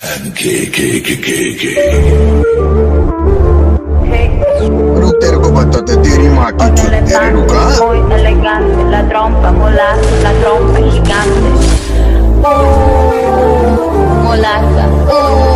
Anche che che che che. Rutergo patate di rimacchi ciuttere ruca. Poi elegante, la trompa molassa, la trompa gigante. Oh, molassa. Oh.